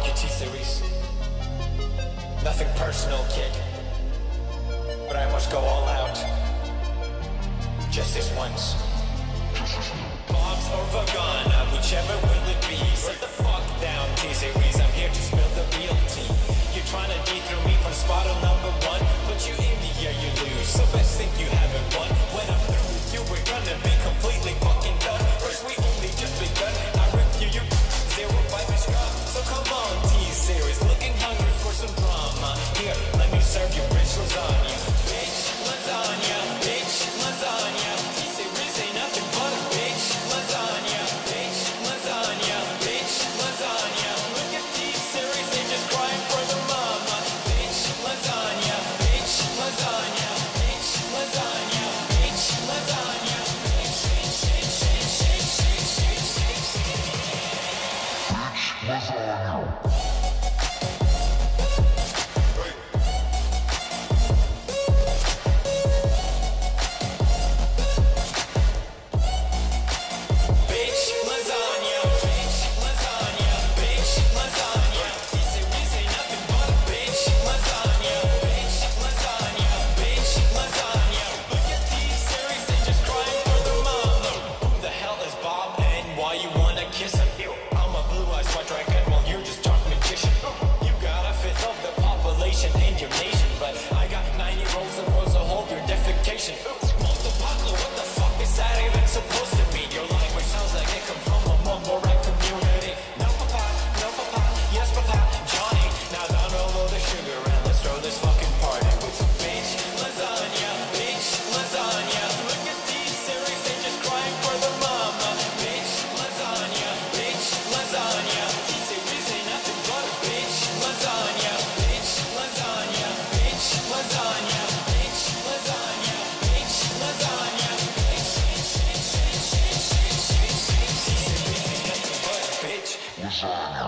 like your T-Series. Nothing personal, kid. But I must go all out. Just this once. why you wanna kiss him. I'm a blue-eyed white dragon while you're just dark magician. You got a fifth of the population in your nation. Song.